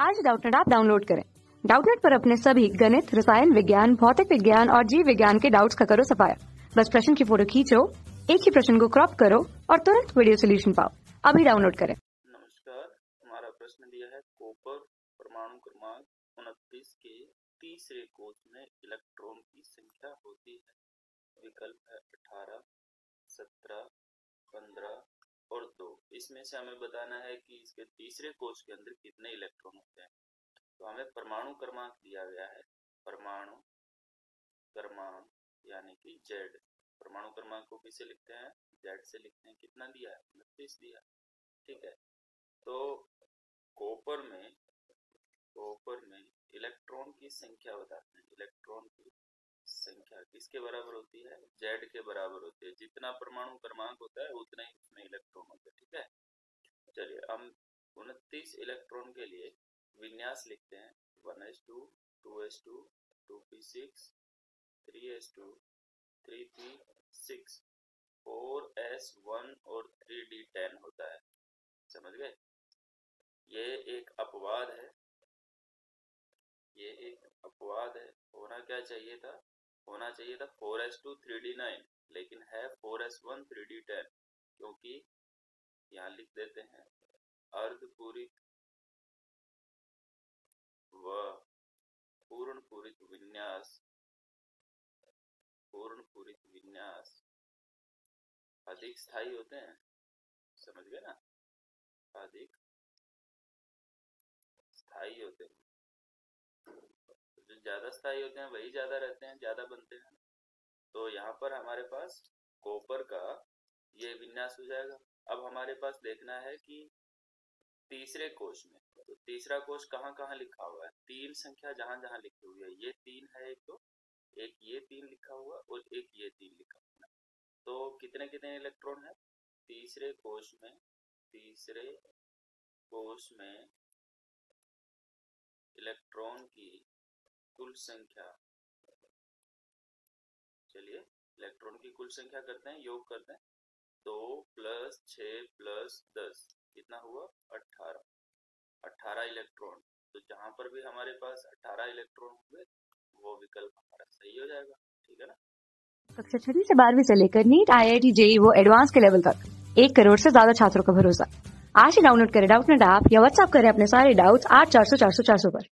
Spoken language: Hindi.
आज डाउटनेट आप डाउनलोड करें। डाउटनेट पर अपने सभी गणित, रसायन विज्ञान, भौतिक विज्ञान और जीव विज्ञान के डाउट्स का करो सफाया। बस प्रश्न की फ़ोटो खींचो, एक ही प्रश्न को क्रॉप करो और तुरंत वीडियो सोल्यूशन पाओ। अभी डाउनलोड करें। नमस्कार, हमारा प्रश्न दिया है कॉपर परमाणु क्रमांक उनतीस के तीसरे कोष में इलेक्ट्रॉन की संख्या होती है। विकल्प है अठारह, सत्रह, पंद्रह और दो। इसमें से हमें बताना है कि इसके तीसरे कोष के अंदर कितने इलेक्ट्रॉन होते हैं। तो हमें परमाणु क्रमांक दिया गया है। परमाणु क्रमांक यानी कि जेड। परमाणु क्रमांक को किसे लिखते हैं? जेड से लिखते हैं। कितना दिया है? उनतीस दिया ठीक है। तो कॉपर में कॉपर में इलेक्ट्रॉन की संख्या बताते हैं। इलेक्ट्रॉन की संख्या किसके बराबर होती है? जेड के बराबर होती है। जितना परमाणु क्रमांक होता है, उतना ही उसमें इलेक्ट्रॉन होता है, ठीक है? चलिए, हम उनतीस इलेक्ट्रॉन के लिए विन्यास लिखते हैं। One s two two s two two p six, three s two, three p six, four s one और थ्री डी टेन होता है। समझ गए? ये एक अपवाद है। ये एक अपवाद है। होना क्या चाहिए था? होना चाहिए था four s two three d nine, लेकिन है four s one three d ten, क्योंकि यहाँ लिख देते हैं अर्धपूरित व पूर्ण पूरित विन्यास, पूर्ण पूरित विन्यास। अधिक स्थायी होते हैं, समझ गए ना? अधिक स्थायी होते हैं। ज़्यादा स्थायी होते हैं, वही ज़्यादा रहते हैं, ज़्यादा बनते हैं। तो यहाँ पर हमारे पास कॉपर का ये विन्यास हो जाएगा। अब हमारे पास देखना है कि तीसरे कोष में तो तीसरा कोष कहाँ कहाँ लिखा हुआ है? तीन संख्या जहाँ जहाँ लिखी हुई है। ये तीन है एक तो एक ये तीन लिखा हुआ और एक ये तीन लिखा हुआ। है तो कितने कितने इलेक्ट्रॉन है? तीसरे कोष में, तीसरे कोष में इलेक्ट्रॉन की कुल संख्या। चलिए इलेक्ट्रॉन की कुल संख्या करते हैं, योग करते हैं। दो प्लस छ प्लस दस, कितना हुआ? अठारह। अठारह इलेक्ट्रॉन तो जहाँ पर भी हमारे पास अठारह इलेक्ट्रॉन हुए, वो विकल्प हमारा सही हो जाएगा। ठीक है ना? कक्षा छठी से बारहवीं से लेकर NEET I I T JEE वो एडवांस के लेवल तक। एक करोड़ से ज़्यादा छात्रों का भरोसा। आज ही डाउनलोड करें डाउट नेट ऐप या व्हाट्सएप करें अपने सारे डाउट्स आठ चार सौ चार सौ चार सौ पर।